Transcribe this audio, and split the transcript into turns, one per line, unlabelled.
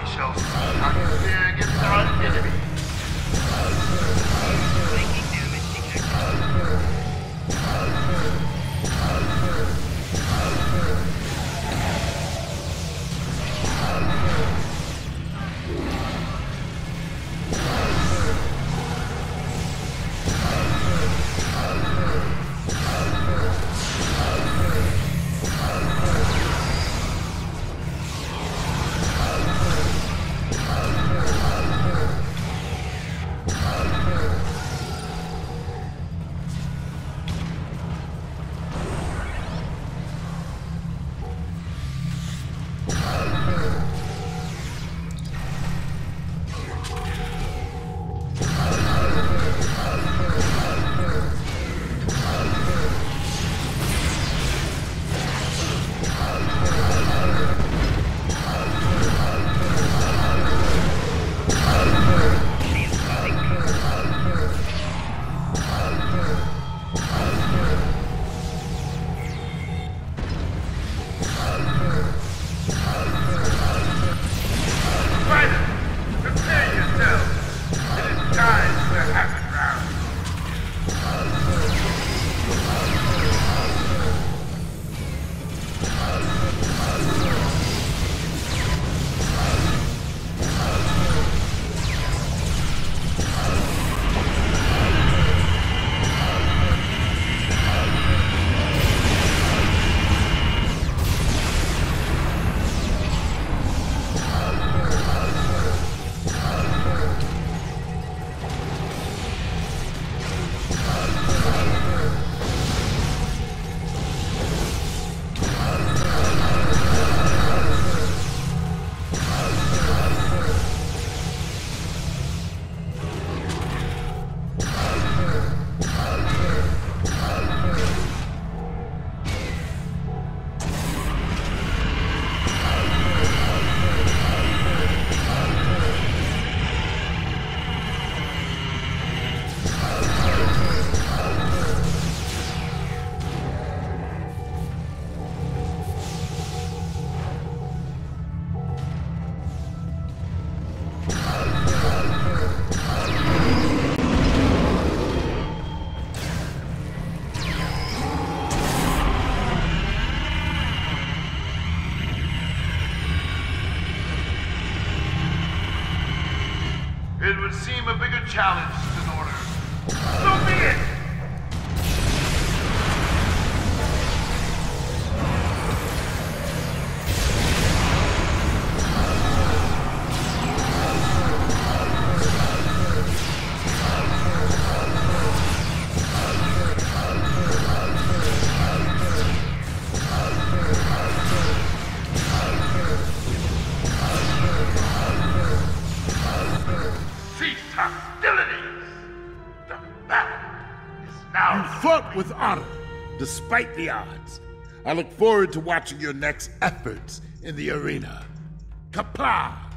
Now we shall see how you seem a bigger challenge than order.
With honor, despite the odds. I look forward to watching your next efforts in the arena. Kapla!